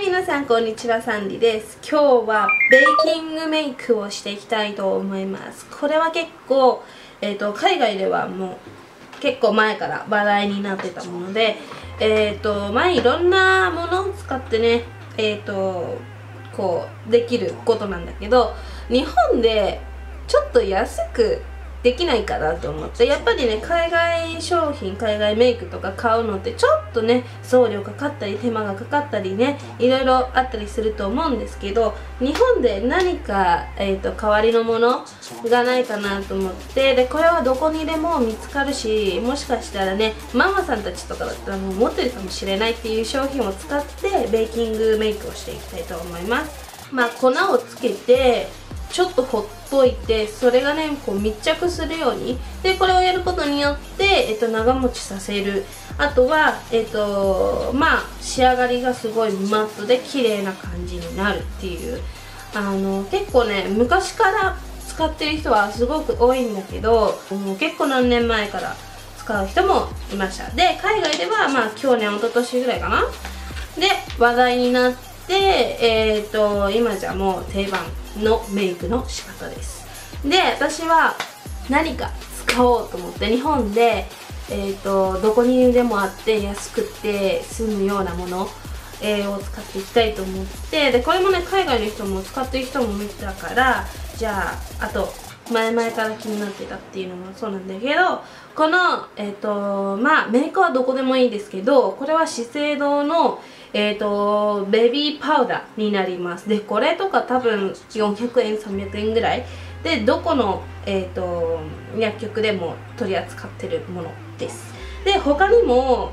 い皆さんこんにちはサンディです。今日はベーキングメイクをしていきたいと思います。これは結構、えーと、海外ではもう結構前から話題になってたものでえっ、ー、と前いろんなものを使ってねえっ、ー、とこうできることなんだけど日本でちょっと安くできないかなと思って。やっぱりね海外商品海外メイクとか買うのってちょっとね送料かかったり手間がかかったりねいろいろあったりすると思うんですけど日本で何か、えーと、代わりのものがないかなと思ってでこれはどこにでも見つかるしもしかしたらねママさんたちとかだったらもう持ってるかもしれないっていう商品を使ってベーキングメイクをしていきたいと思います。まあ粉をつけてちょっとほっといてそれがねこう密着するように。でこれをやることによって、えっと、長持ちさせる。あとはえっとまあ仕上がりがすごいマットで綺麗な感じになるっていう。あの結構ね昔から使ってる人はすごく多いんだけどもう結構何年前から使う人もいました。で海外ではまあ去年一昨年ぐらいかな？で話題になってえっ、ー、と今じゃもう定番。のメイクの仕方です。で私は何か使おうと思って日本で、えーと、どこにでもあって安くて済むようなもの、え、を使っていきたいと思ってでこれもね海外の人も使ってる人も見てたからじゃああと前々から気になってたっていうのもそうなんだけどこのえっ、ー、とまあメーカーはどこでもいいですけどこれは資生堂のえっ、ー、とベビーパウダーになります。でこれとか多分400円300円ぐらい。でどこの、えーと、薬局でも取り扱ってるものです。で他にも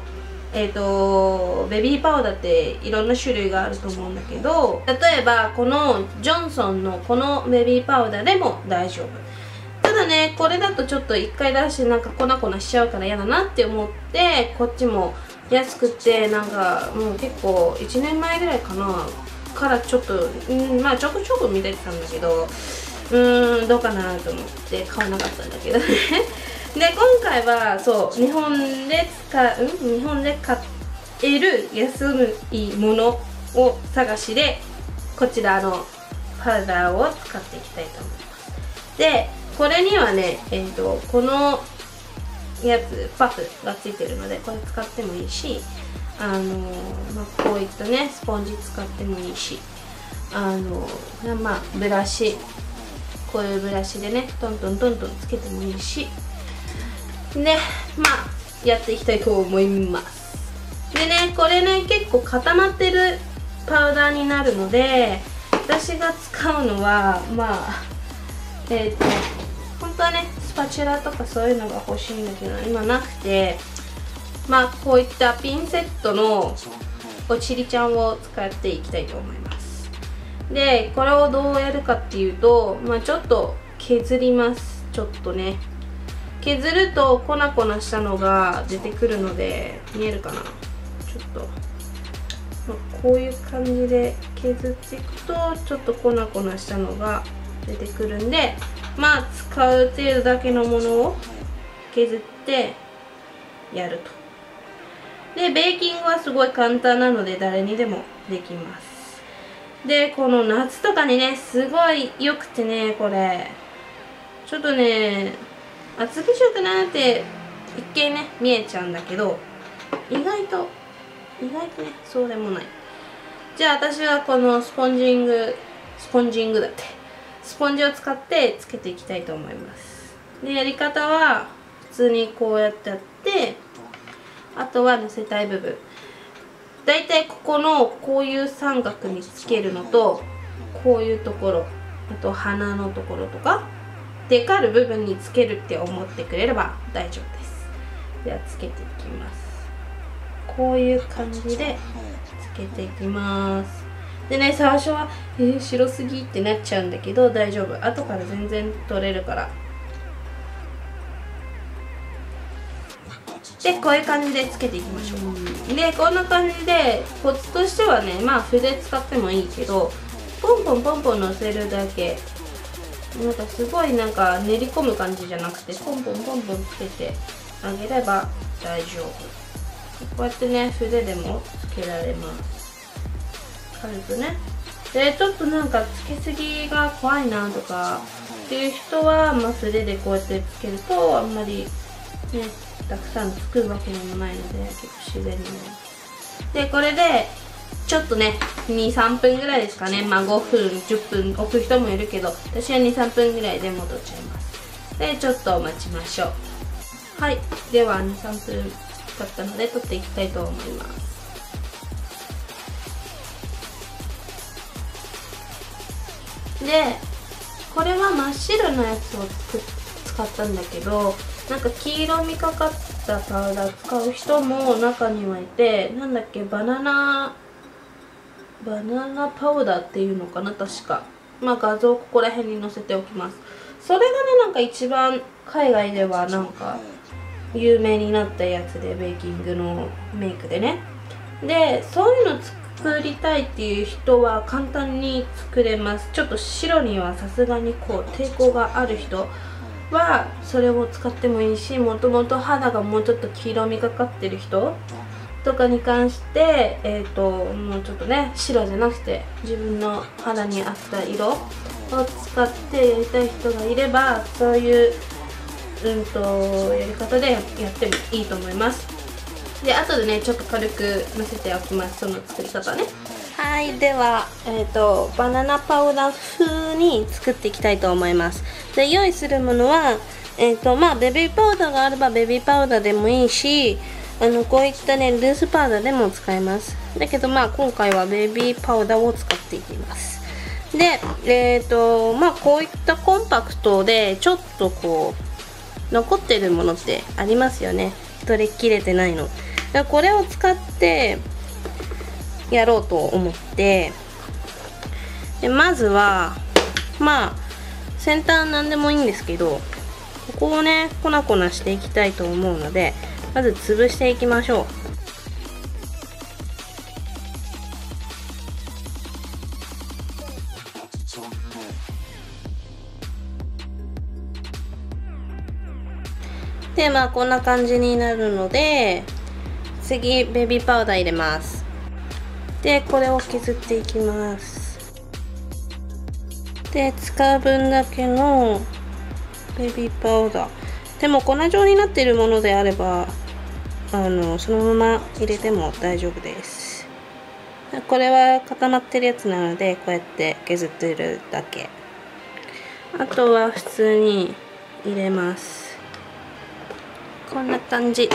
えーと、ベビーパウダーっていろんな種類があると思うんだけど例えばこのジョンソンのこのベビーパウダーでも大丈夫。ただねこれだとちょっと1回出してなんか粉々しちゃうから嫌だなって思ってこっちも安くてなんかもう結構1年前ぐらいかな。からちょっと、うん、まあちょくちょく見てたんだけどうーんどうかなと思って買わなかったんだけど。ね で今回はそう日本で使う日本で買える安いものを探しでこちらのパウダーを使っていきたいと思います。でこれにはねえっ、ー、とこのやつパフがついてるのでこれ使ってもいいしあのまあ、こういったねスポンジ使ってもいいしあのまあブラシこういうブラシでねトントントントンつけてもいいしでまあやっていきたいと思います。でねこれね結構固まってるパウダーになるので私が使うのはまあえっ、ー、と本当はねパチュラとかそういうのが欲しいんだけど今なくて。まあこういったピンセットのおちりちゃんを使っていきたいと思います。でこれをどうやるかっていうとまあちょっと削ります。ちょっとね。削ると粉々したのが出てくるので見えるかな。ちょっと、まあ、こういう感じで削っていくとちょっと粉々したのが出てくるんでまあ使う程度だけのものを削ってやると。でベーキングはすごい簡単なので誰にでもできます。でこの夏とかにねすごい良くてねこれ。ちょっとね厚化粧かなって一見ね見えちゃうんだけど意外と意外とねそうでもない。じゃあ私はこのスポンジングスポンジングだって。スポンジを使ってつけていきたいと思います。でやり方は普通にこうやってやってあとはのせたい部分。だいたいここのこういう三角につけるのとこういうところあと鼻のところとかデカる部分につけるって思ってくれれば大丈夫です。ではつけていきます。こういう感じでつけていきます。でね最初はえー、白すぎってなっちゃうんだけど大丈夫。後から全然取れるから。でこういう感じでつけていきましょう。でこんな感じでコツとしてはねまあ筆使ってもいいけどポンポンポンポンのせるだけ。なんかすごいなんか練り込む感じじゃなくてポンポンポンポンつけてあげれば大丈夫。こうやってね筆でもつけられます。軽くね。でちょっとなんかつけすぎが怖いなとかっていう人は、まあ、素手でこうやってつけるとあんまりねたくさん作るわけでもないので結構自然にでこれでちょっとね23分ぐらいですかね。まあ5分10分置く人もいるけど私は23分ぐらいで戻っちゃいます。でちょっと待ちましょう。はい。では23分経ったので取っていきたいと思います。でこれは真っ白なやつを使ったんだけどなんか黄色みかかったパウダー使う人も中にはいてなんだっけバナナバナナパウダーっていうのかな確か。まあ画像ここら辺に載せておきます。それがねなんか一番海外ではなんか有名になったやつでベーキングのメイクでね。でそういうの作作りたいっていう人は簡単に作れます。ちょっと白にはさすがにこう抵抗がある人はそれを使ってもいいしもともと肌がもうちょっと黄色みがかってる人とかに関してえっ、ー、ともうちょっとね白じゃなくて自分の肌に合った色を使ってやりたい人がいればそういううんとやり方でやってもいいと思います。で後でねちょっと軽くのせておきます。その作り方ね。はいでは、えーと、バナナパウダー風に作っていきたいと思います。で用意するものはえーとまあ、ベビーパウダーがあればベビーパウダーでもいいしあのこういったねルースパウダーでも使えます。だけどまあ今回はベビーパウダーを使っていきます。でえっ、ー、とまあこういったコンパクトでちょっとこう残ってるものってありますよね。取り切れてないの。これを使ってやろうと思ってでまずはまあ先端何でもいいんですけどここをね粉々していきたいと思うのでまず潰していきましょう。でまあこんな感じになるので次ベビーパウダー入れます。でこれを削っていきます。で使う分だけのベビーパウダー。でも粉状になっているものであればあのそのまま入れても大丈夫です。これは固まってるやつなのでこうやって削ってるだけ。あとは普通に入れます。こんな感じ。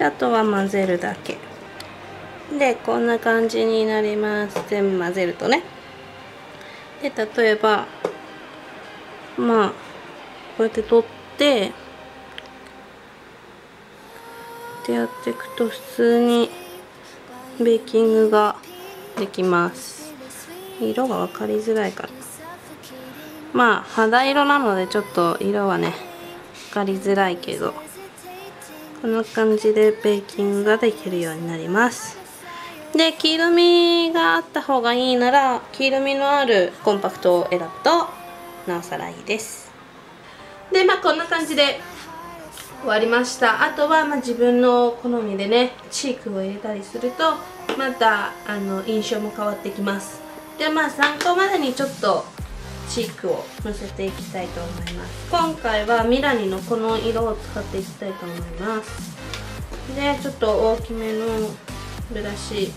あとは混ぜるだけ。でこんな感じになります。全部混ぜるとね。で例えばまあこうやって取ってでやっていくと普通にベーキングができます。色が分かりづらいかな。まあ肌色なのでちょっと色はね分かりづらいけど。こんな感じでベーキングができるようになります。で黄色みがあった方がいいなら黄色みのあるコンパクトを選ぶとなおさらいいです。でまあこんな感じで終わりました。あとはまあ自分の好みでねチークを入れたりするとまたあの印象も変わってきます。でまあ参考までにちょっとチークをのせていきたいと思います。今回はミラニのこの色を使っていきたいと思います。でちょっと大きめのブラシ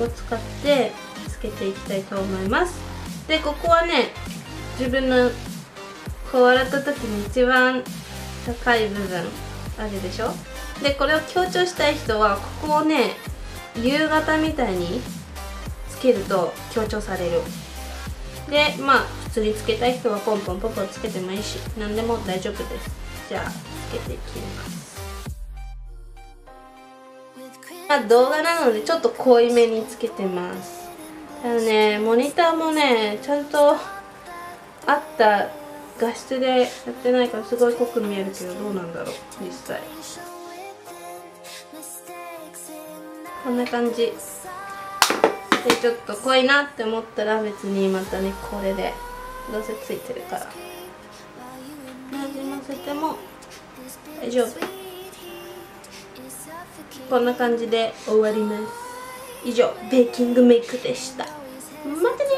を使ってつけていきたいと思います。でここはね自分のこう洗った時に一番高い部分あるでしょ？でこれを強調したい人はここをね夕方みたいにつけると強調される。でまあ普通につけたい人はポンポンポンポンつけてもいいし何でも大丈夫です。じゃあつけていきます。まあ動画なのでちょっと濃いめにつけてます。ただねモニターもねちゃんとあった画質でやってないからすごい濃く見えるけどどうなんだろう実際。こんな感じでちょっと濃いなって思ったら別にまたねこれでどうせついてるから。なじませても大丈夫。こんな感じで終わります。以上ベーキングメイクでした。またね